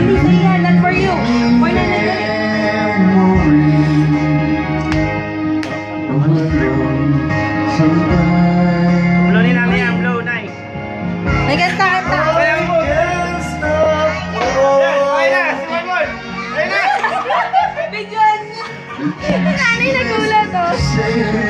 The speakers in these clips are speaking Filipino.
Hindi for you, not for you. For na Blow ni namin yan, blow, nice. Nagkanta, kanta. Bigyan! Nanay nagulat, oh.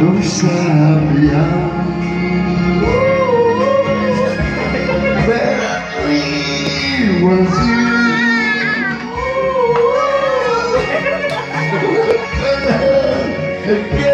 do sabiá. Was you? yeah.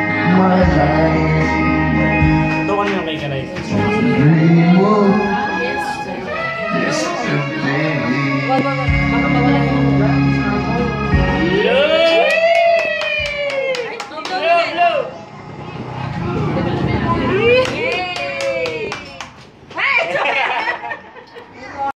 my life. The one you're making, I